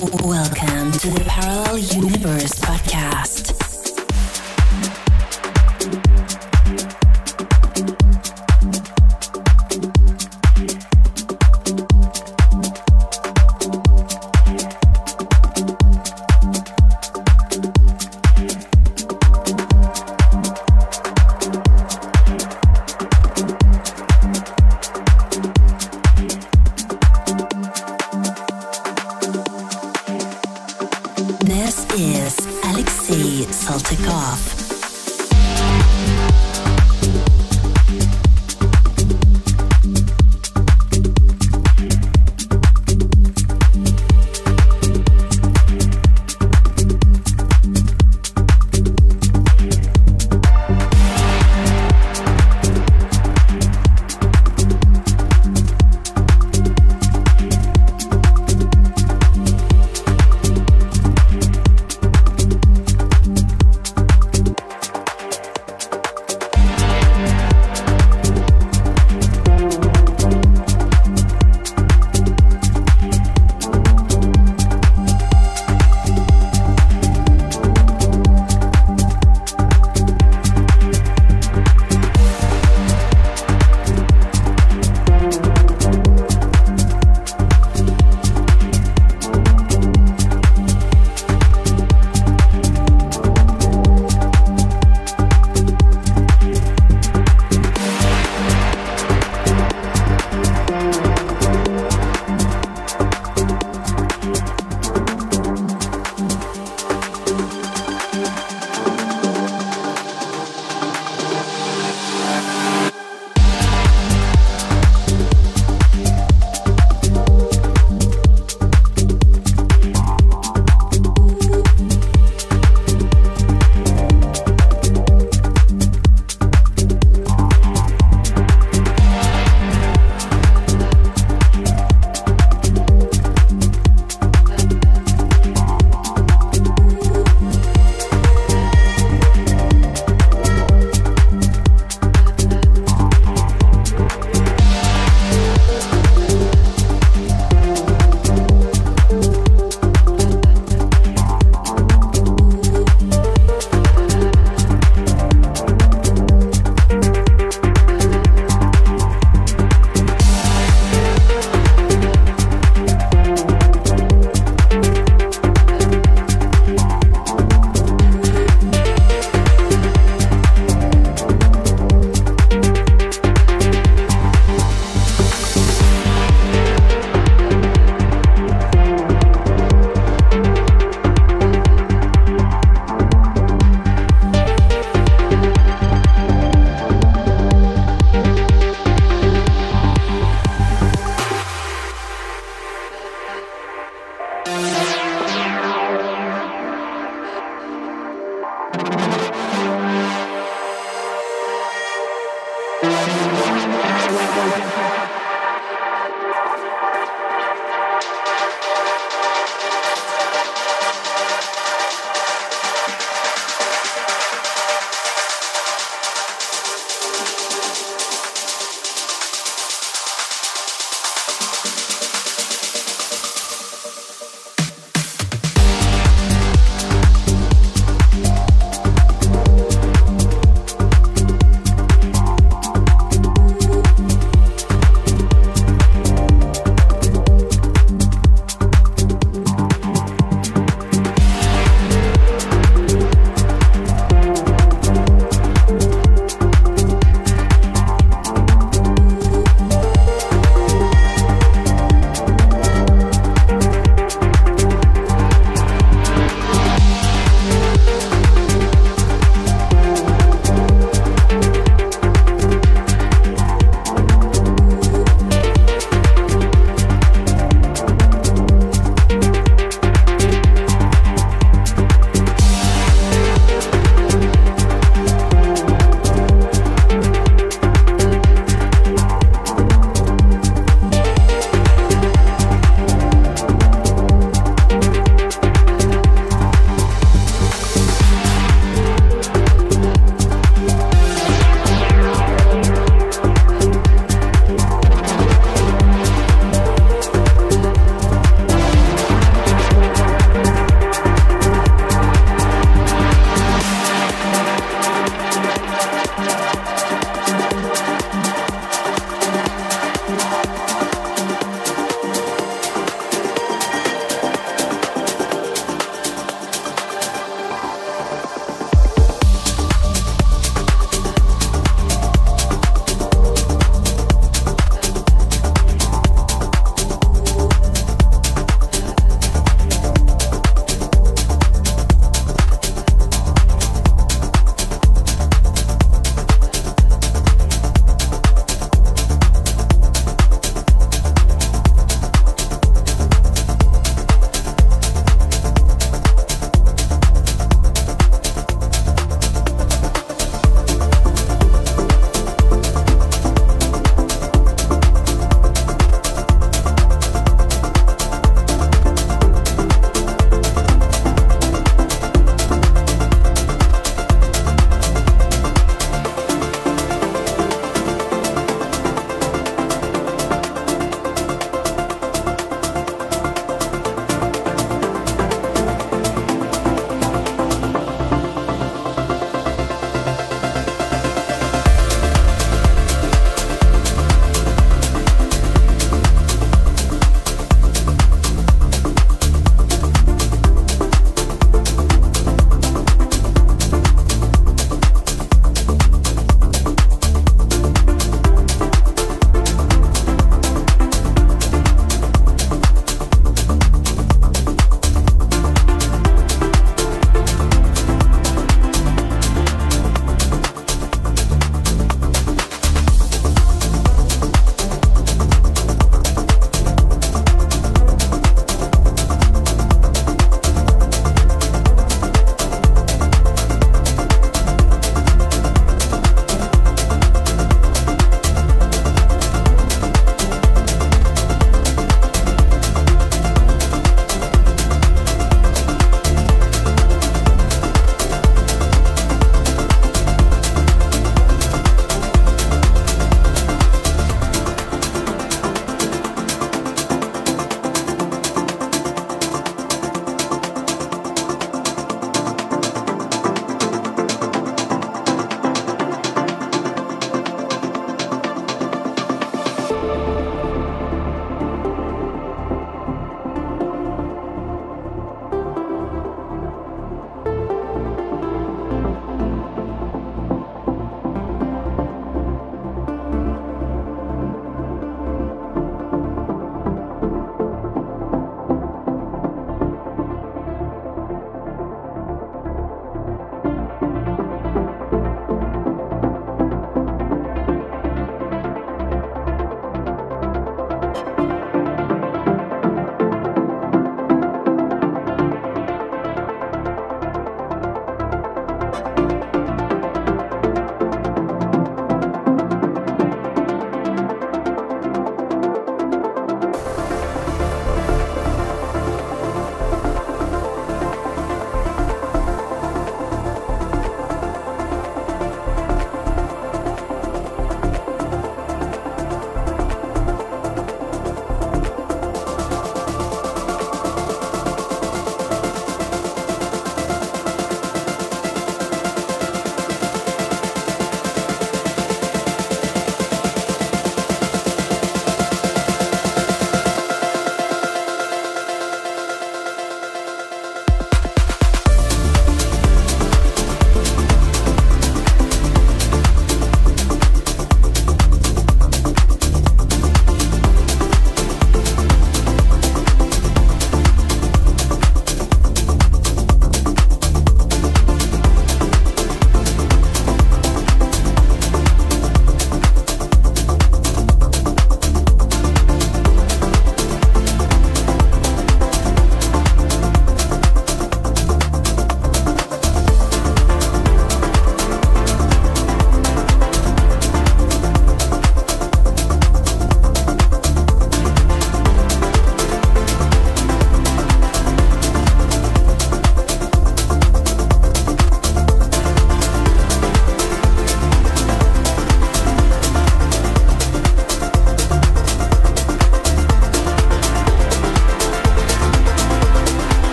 Welcome to the Parallel Universe Podcast.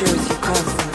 sure as you come.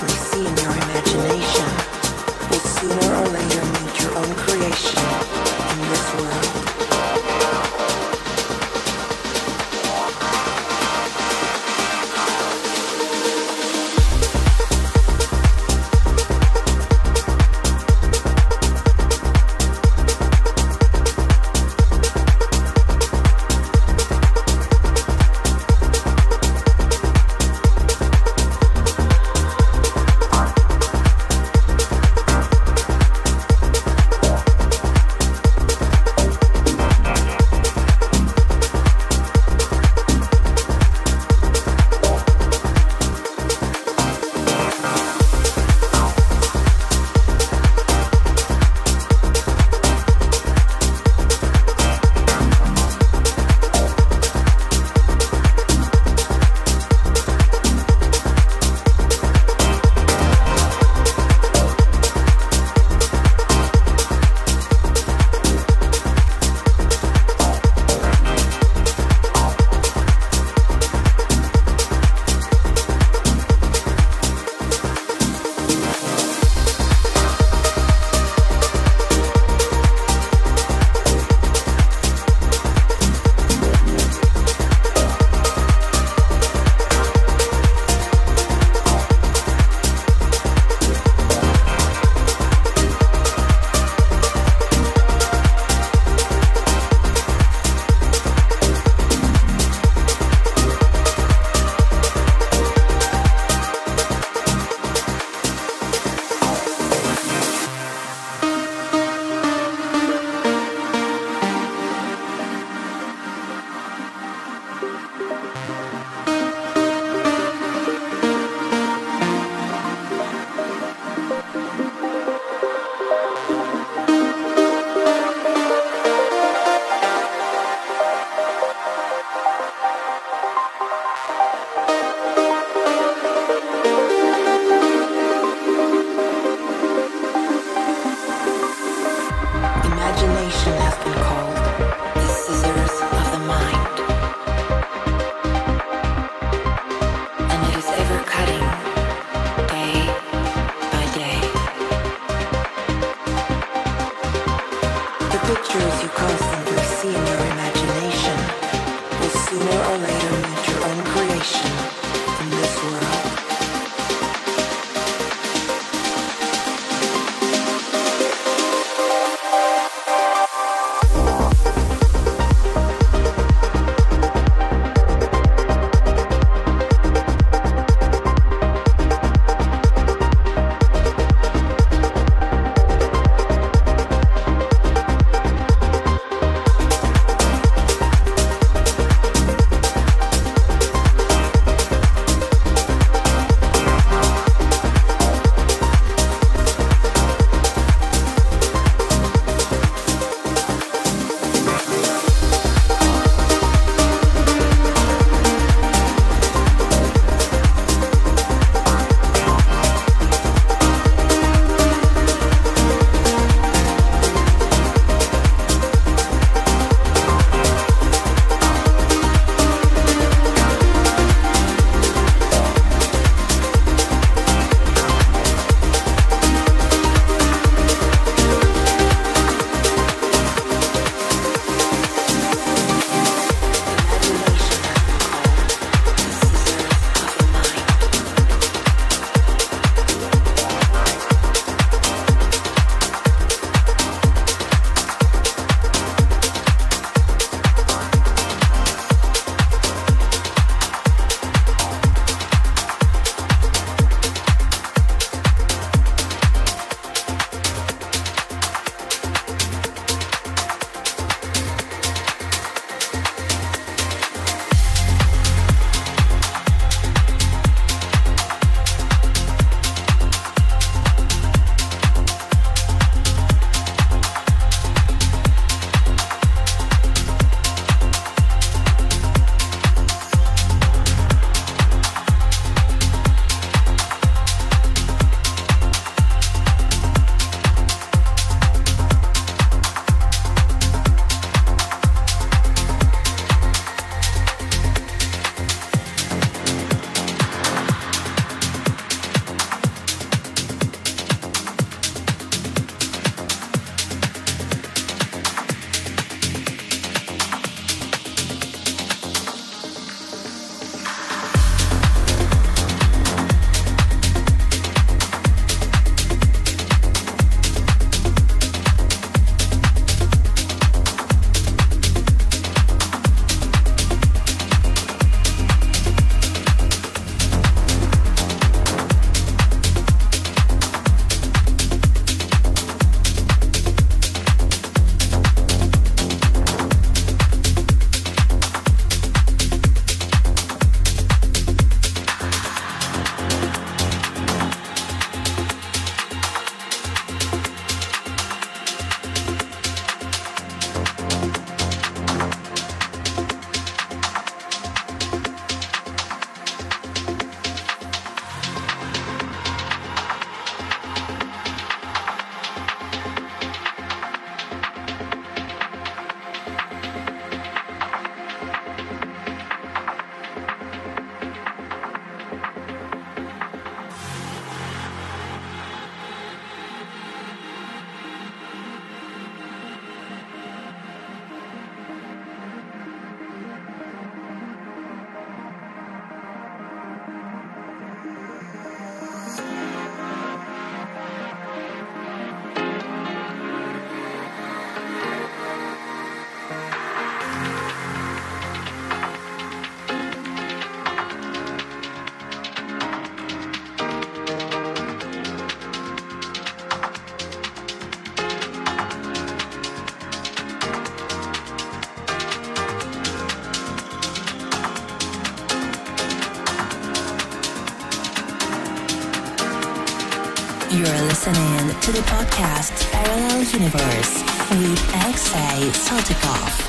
You're listening to the podcast Parallel Universe with Aleksey Saltykov.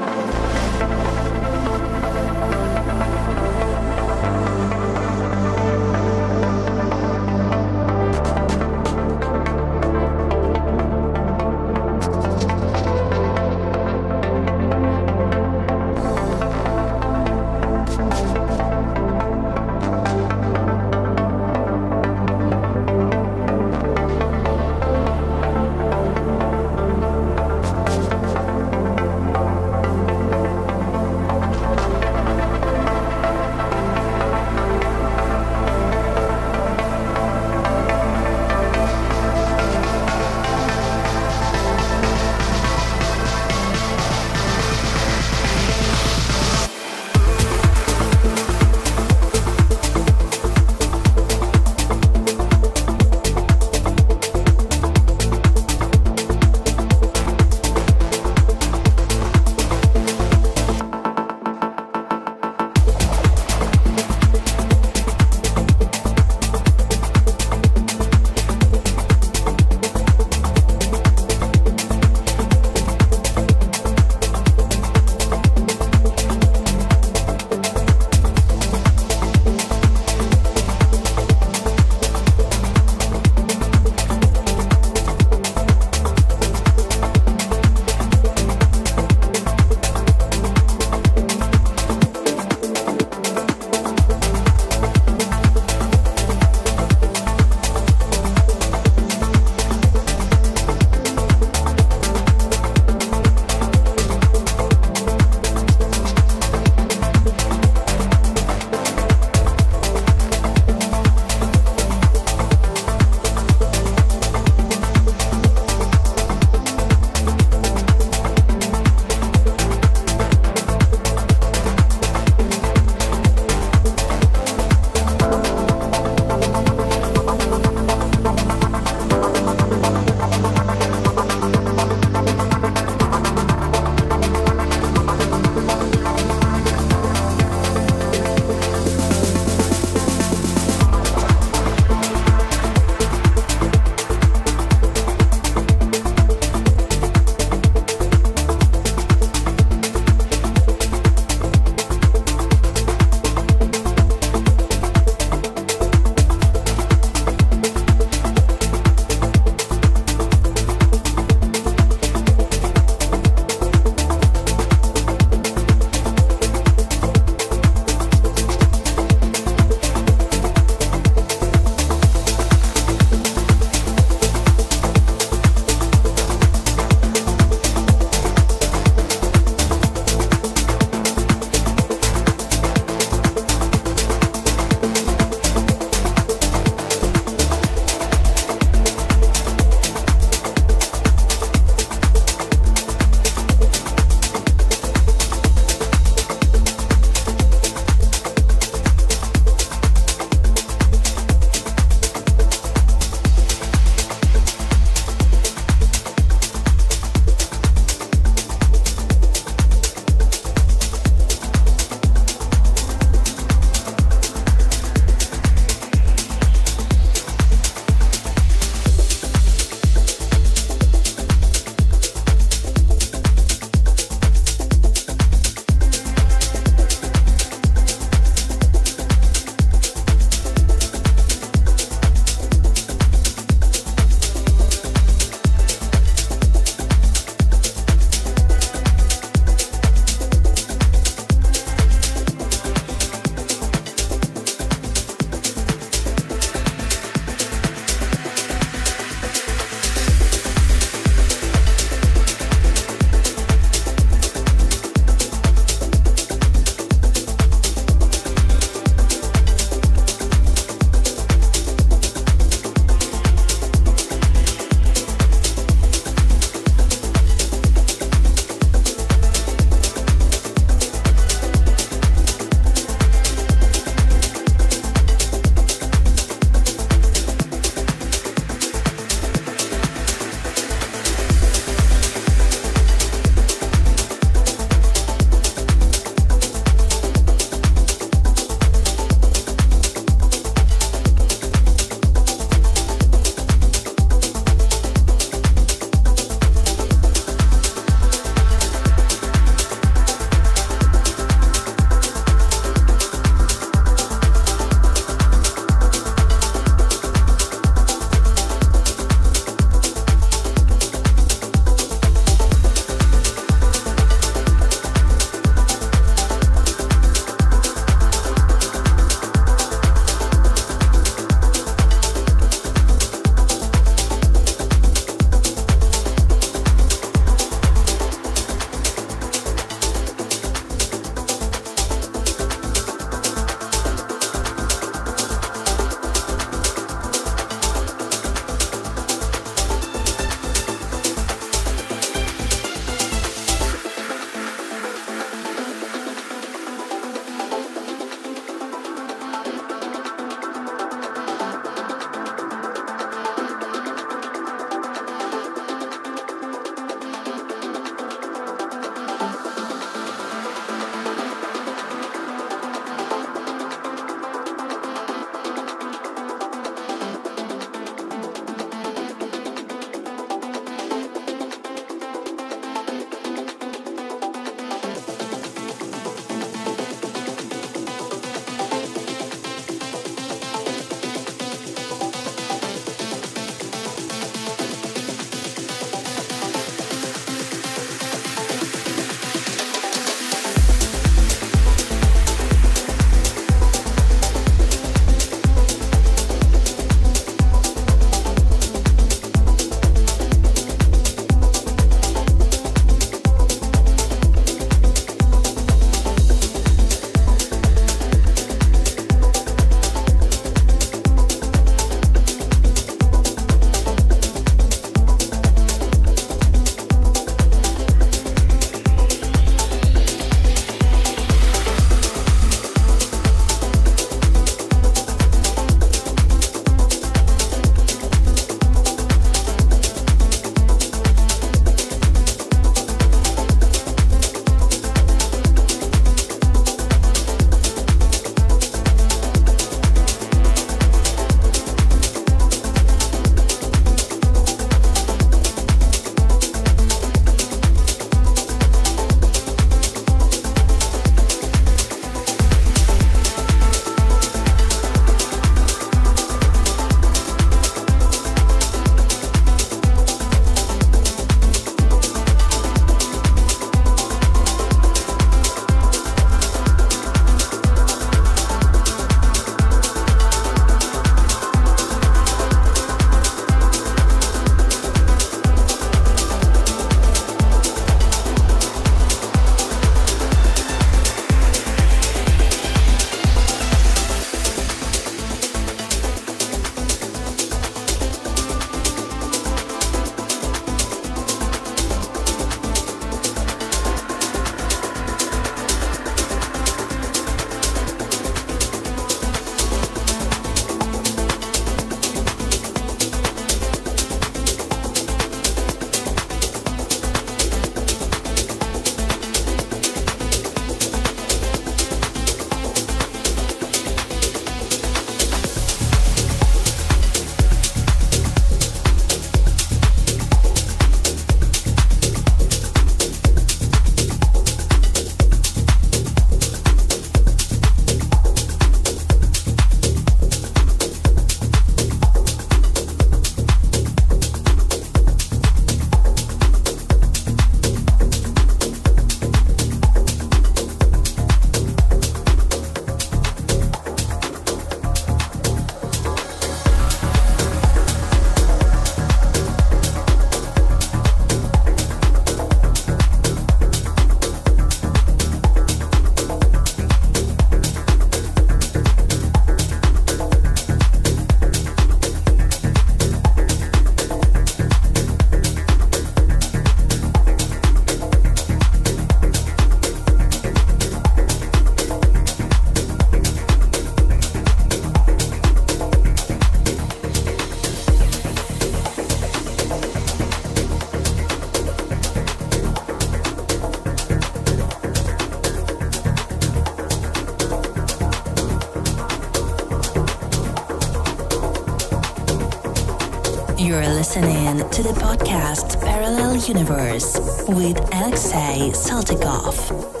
To the podcast Parallel Universe with Aleksey Saltykov.